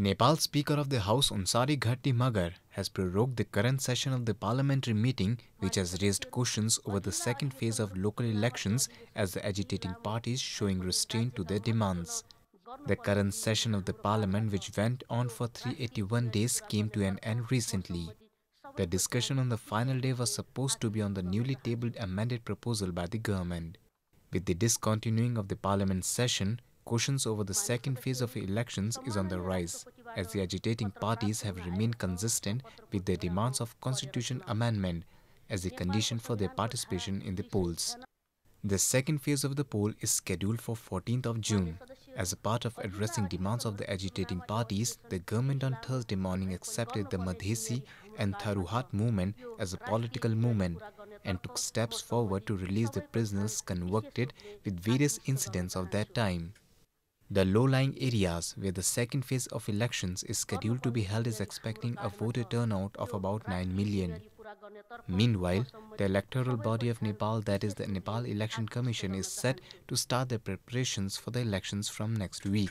Nepal Speaker of the House Onsari Gharti Magar has prorogued the current session of the parliamentary meeting which has raised questions over the second phase of local elections as the agitating parties showing restraint to their demands. The current session of the parliament which went on for 381 days came to an end recently. The discussion on the final day was supposed to be on the newly tabled amended proposal by the government. With the discontinuing of the parliament session, Questions over the second phase of elections is on the rise, as the agitating parties have remained consistent with their demands of constitution amendment as a condition for their participation in the polls. The second phase of the poll is scheduled for 14th of June. As a part of addressing demands of the agitating parties, the government on Thursday morning accepted the Madhesi and Tharuhat movement as a political movement and took steps forward to release the prisoners convicted with various incidents of that time. The low-lying areas where the second phase of elections is scheduled to be held is expecting a voter turnout of about 9 million. Meanwhile, the electoral body of Nepal, that is the Nepal Election Commission, is set to start the preparations for the elections from next week.